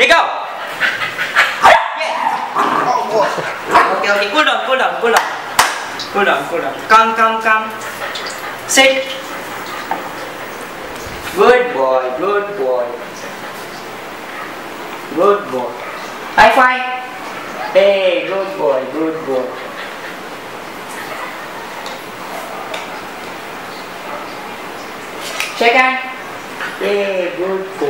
đi go. Yeah. ok Cool down, cool down, cool down. Cool down, cool down. Come, come, come. Sit. Good boy, good boy. Good boy. High five. Hey, good boy, good boy. Shake hand. Hey, good boy.